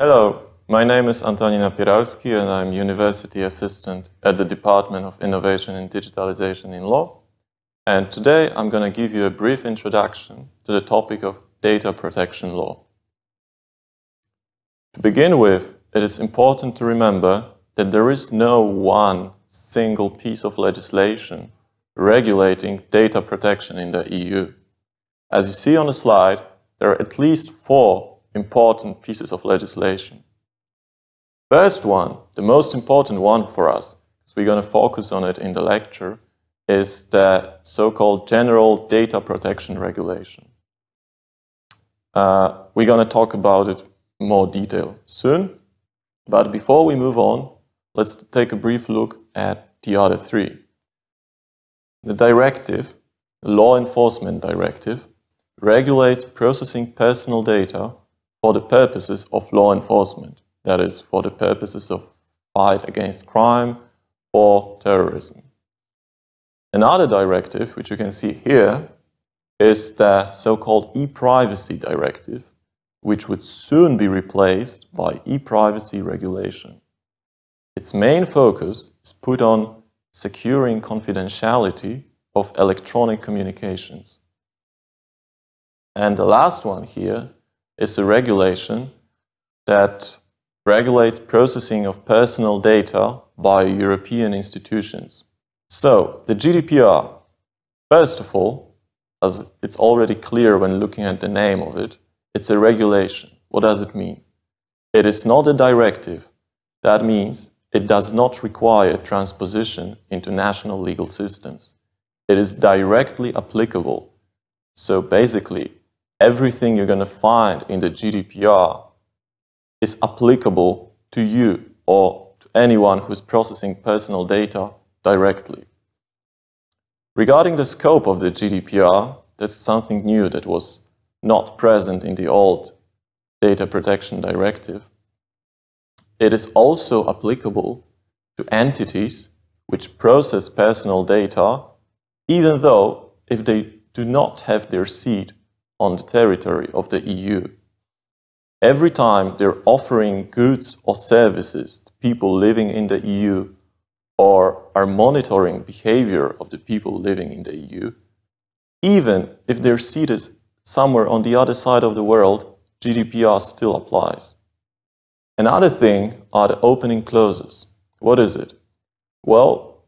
Hello, my name is Antoni Napieralski and I'm University Assistant at the Department of Innovation and Digitalization in Law. And today I'm going to give you a brief introduction to the topic of data protection law. To begin with, it is important to remember that there is no one single piece of legislation regulating data protection in the EU. As you see on the slide, there are at least four important pieces of legislation. First one, the most important one for us, because we're going to focus on it in the lecture, is the so-called General Data Protection Regulation. Uh, we're going to talk about it more detail soon. But before we move on, let's take a brief look at the other three. The directive, the Law Enforcement Directive, regulates processing personal data for the purposes of law enforcement, that is, for the purposes of fight against crime or terrorism. Another directive, which you can see here, is the so-called e-privacy directive, which would soon be replaced by e-privacy regulation. Its main focus is put on securing confidentiality of electronic communications. And the last one here is a regulation that regulates processing of personal data by European institutions. So, the GDPR, first of all, as it's already clear when looking at the name of it, it's a regulation. What does it mean? It is not a directive. That means it does not require transposition into national legal systems. It is directly applicable. So basically, everything you're going to find in the GDPR is applicable to you or to anyone who's processing personal data directly. Regarding the scope of the GDPR, that's something new that was not present in the old Data Protection Directive. It is also applicable to entities which process personal data, even though if they do not have their seat on the territory of the EU. Every time they're offering goods or services to people living in the EU or are monitoring behavior of the people living in the EU, even if they're seated somewhere on the other side of the world, GDPR still applies. Another thing are the opening clauses. What is it? Well,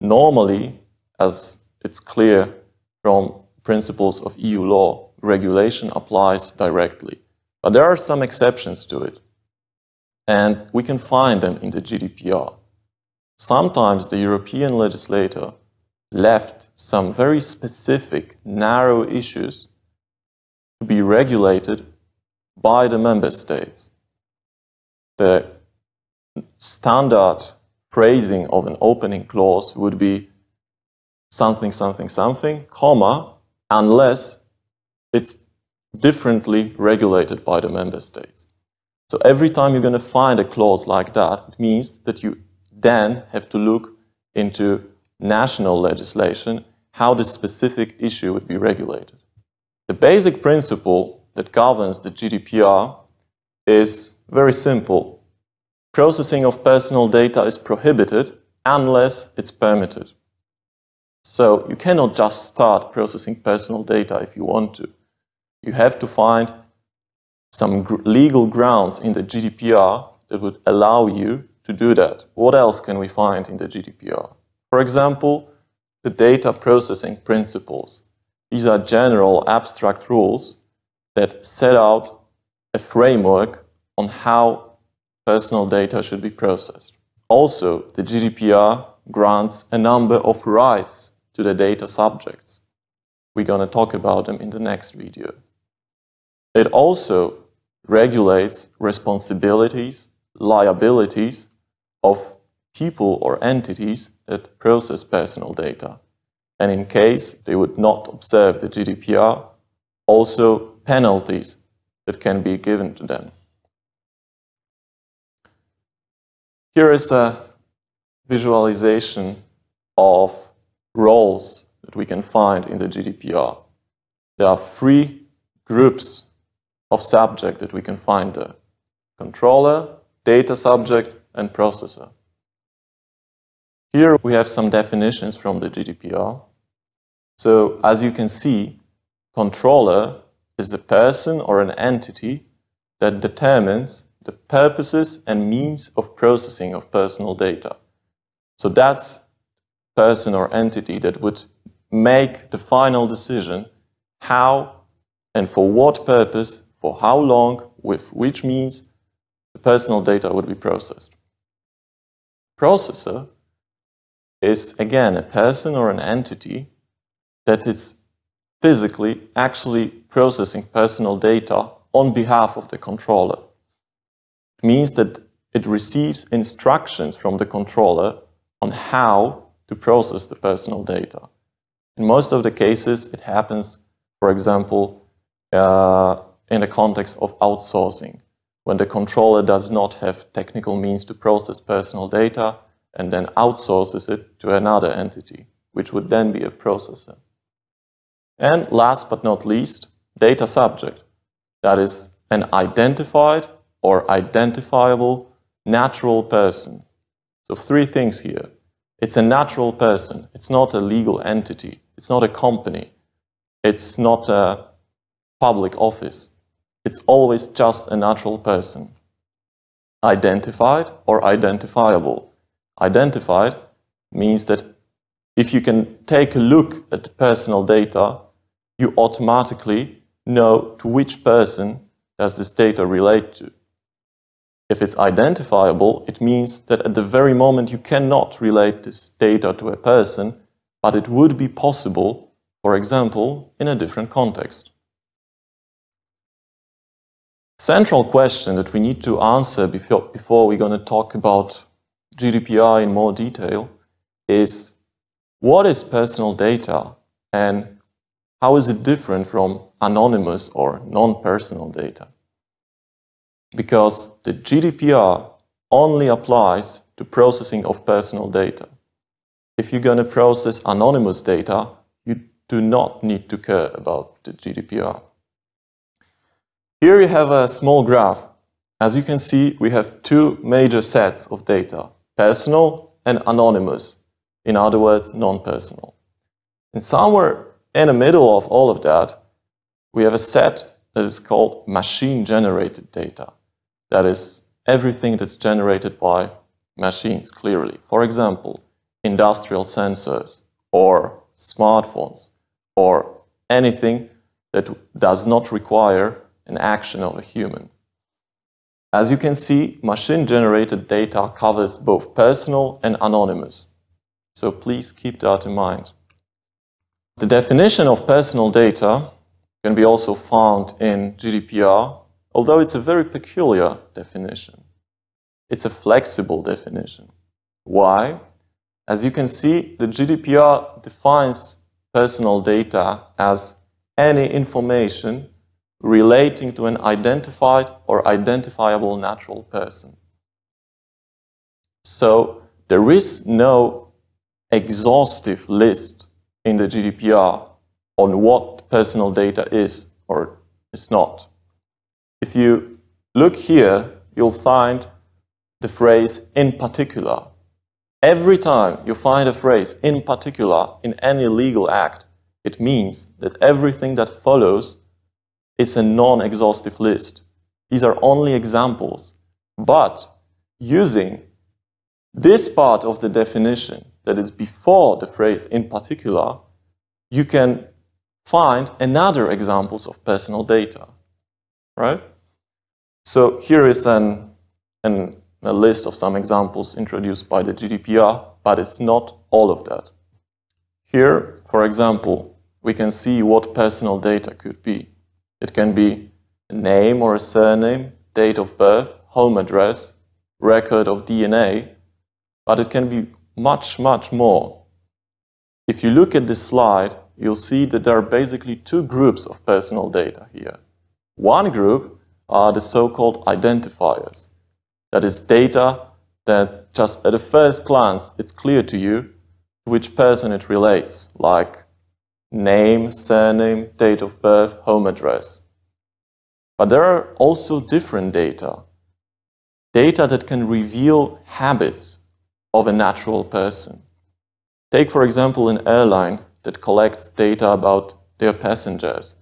normally, as it's clear from principles of EU law, regulation applies directly. But there are some exceptions to it. And we can find them in the GDPR. Sometimes the European legislator left some very specific, narrow issues to be regulated by the member states. The standard phrasing of an opening clause would be something, something, something, comma, unless it's differently regulated by the member states. So every time you're going to find a clause like that, it means that you then have to look into national legislation how this specific issue would be regulated. The basic principle that governs the GDPR is very simple. Processing of personal data is prohibited unless it's permitted. So you cannot just start processing personal data if you want to. You have to find some gr legal grounds in the GDPR that would allow you to do that. What else can we find in the GDPR? For example, the data processing principles. These are general abstract rules that set out a framework on how personal data should be processed. Also, the GDPR grants a number of rights to the data subjects. We're going to talk about them in the next video. It also regulates responsibilities, liabilities of people or entities that process personal data and in case they would not observe the GDPR, also penalties that can be given to them. Here is a visualization of roles that we can find in the GDPR. There are three groups of subject that we can find there. controller, data subject, and processor. Here we have some definitions from the GDPR. So as you can see, controller is a person or an entity that determines the purposes and means of processing of personal data. So that's person or entity that would make the final decision how and for what purpose, for how long, with which means the personal data would be processed. Processor is again a person or an entity that is physically actually processing personal data on behalf of the controller. It means that it receives instructions from the controller on how to process the personal data. In most of the cases, it happens, for example, uh, in the context of outsourcing, when the controller does not have technical means to process personal data and then outsources it to another entity, which would then be a processor. And last but not least, data subject. That is an identified or identifiable natural person. So three things here. It's a natural person. It's not a legal entity. It's not a company. It's not a public office. It's always just a natural person. Identified or identifiable. Identified means that if you can take a look at the personal data, you automatically know to which person does this data relate to. If it's identifiable, it means that at the very moment you cannot relate this data to a person, but it would be possible, for example, in a different context. Central question that we need to answer before, before we're going to talk about GDPR in more detail is what is personal data and how is it different from anonymous or non-personal data? Because the GDPR only applies to processing of personal data. If you're going to process anonymous data, you do not need to care about the GDPR. Here you have a small graph. As you can see, we have two major sets of data, personal and anonymous. In other words, non-personal. And somewhere in the middle of all of that, we have a set that is called machine-generated data. That is everything that's generated by machines, clearly. For example, industrial sensors or smartphones or anything that does not require an action of a human. As you can see, machine-generated data covers both personal and anonymous. So please keep that in mind. The definition of personal data can be also found in GDPR, although it's a very peculiar definition. It's a flexible definition. Why? As you can see, the GDPR defines personal data as any information relating to an identified or identifiable natural person. So there is no exhaustive list in the GDPR on what personal data is or is not. If you look here, you'll find the phrase in particular. Every time you find a phrase in particular in any legal act, it means that everything that follows is a non-exhaustive list. These are only examples. But using this part of the definition that is before the phrase in particular, you can find another examples of personal data, right? So here is an, an, a list of some examples introduced by the GDPR, but it's not all of that. Here, for example, we can see what personal data could be. It can be a name or a surname, date of birth, home address, record of DNA, but it can be much, much more. If you look at this slide, you'll see that there are basically two groups of personal data here. One group are the so-called identifiers. That is data that just at a first glance, it's clear to you to which person it relates, like name, surname, date of birth, home address. But there are also different data. data that can reveal habits of a natural person. Take, for example, an airline that collects data about their passengers,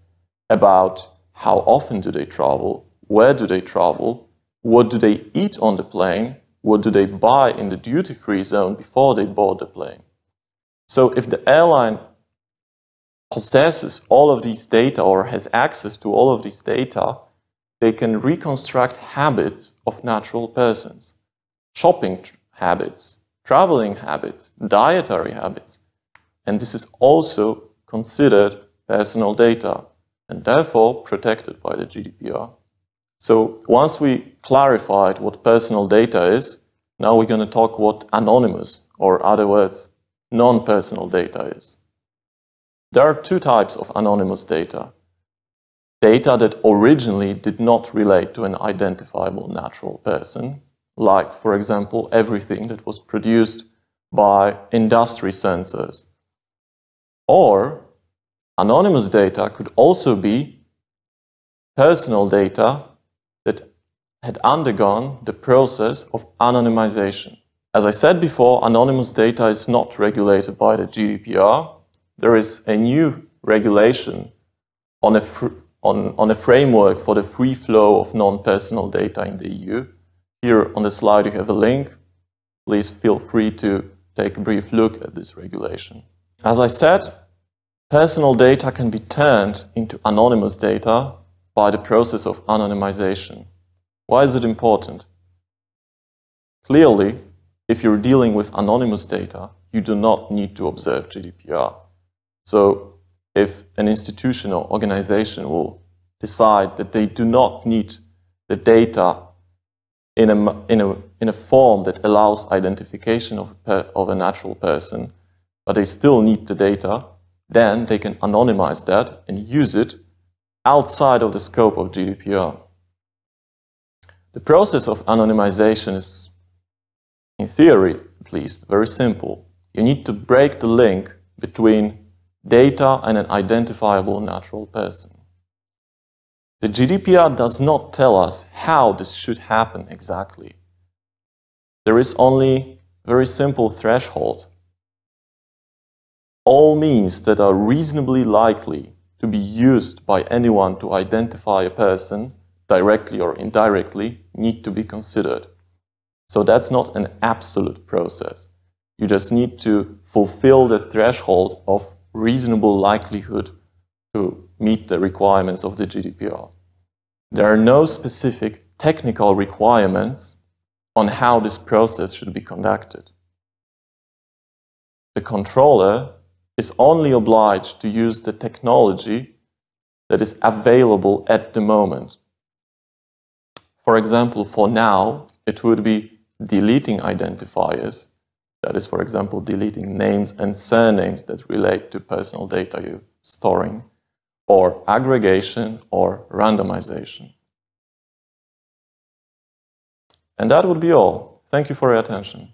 about how often do they travel, where do they travel, what do they eat on the plane, what do they buy in the duty-free zone before they board the plane. So if the airline possesses all of these data or has access to all of these data, they can reconstruct habits of natural persons, shopping habits, traveling habits, dietary habits. And this is also considered personal data and therefore protected by the GDPR. So once we clarified what personal data is, now we're going to talk what anonymous, or other words, non-personal data is. There are two types of anonymous data. Data that originally did not relate to an identifiable natural person, like, for example, everything that was produced by industry sensors. Or anonymous data could also be personal data that had undergone the process of anonymization. As I said before, anonymous data is not regulated by the GDPR. There is a new regulation on a, on, on a framework for the free flow of non-personal data in the EU. Here on the slide you have a link. Please feel free to take a brief look at this regulation. As I said, personal data can be turned into anonymous data by the process of anonymization. Why is it important? Clearly, if you're dealing with anonymous data, you do not need to observe GDPR. So if an institution or organization will decide that they do not need the data in a, in a, in a form that allows identification of, of a natural person, but they still need the data, then they can anonymize that and use it outside of the scope of GDPR. The process of anonymization is, in theory at least, very simple. You need to break the link between data and an identifiable natural person. The GDPR does not tell us how this should happen exactly. There is only a very simple threshold. All means that are reasonably likely to be used by anyone to identify a person, directly or indirectly, need to be considered. So that's not an absolute process. You just need to fulfill the threshold of reasonable likelihood to meet the requirements of the GDPR. There are no specific technical requirements on how this process should be conducted. The controller is only obliged to use the technology that is available at the moment. For example, for now, it would be deleting identifiers that is, for example, deleting names and surnames that relate to personal data you're storing, or aggregation or randomization. And that would be all. Thank you for your attention.